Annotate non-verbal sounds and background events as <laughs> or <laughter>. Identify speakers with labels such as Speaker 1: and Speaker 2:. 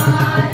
Speaker 1: Bye. <laughs>